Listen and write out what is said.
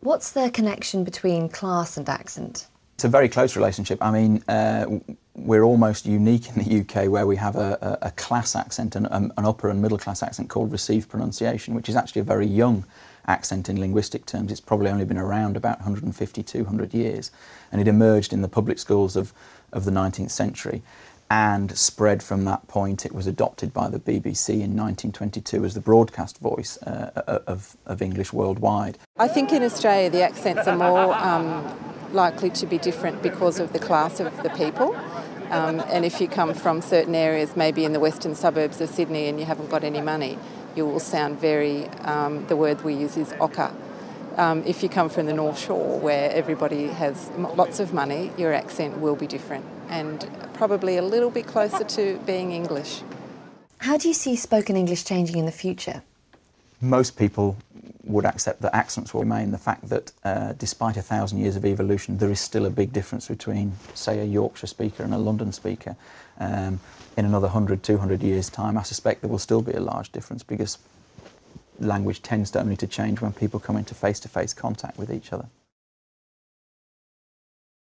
What's the connection between class and accent? It's a very close relationship. I mean, uh, we're almost unique in the UK where we have a, a, a class accent and um, an upper and middle class accent called received pronunciation, which is actually a very young accent in linguistic terms. It's probably only been around about 150, 200 years. And it emerged in the public schools of, of the 19th century and spread from that point. It was adopted by the BBC in 1922 as the broadcast voice uh, of, of English worldwide. I think in Australia the accents are more um, likely to be different because of the class of the people. Um, and if you come from certain areas, maybe in the western suburbs of Sydney, and you haven't got any money, you will sound very, um, the word we use is ocker. Um, if you come from the North Shore, where everybody has lots of money, your accent will be different and probably a little bit closer to being English. How do you see spoken English changing in the future? Most people would accept that accents will remain. The fact that, uh, despite a thousand years of evolution, there is still a big difference between, say, a Yorkshire speaker and a London speaker. Um, in another 100, 200 years' time, I suspect there will still be a large difference because language tends to only to change when people come into face-to-face contact with each other.